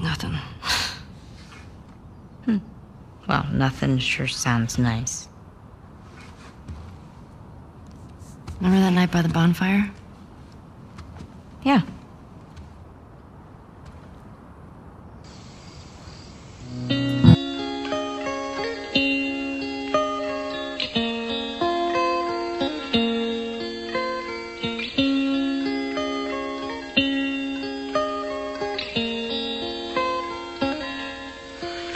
Nothing. hmm. Well, nothing sure sounds nice. Remember that night by the bonfire? Yeah.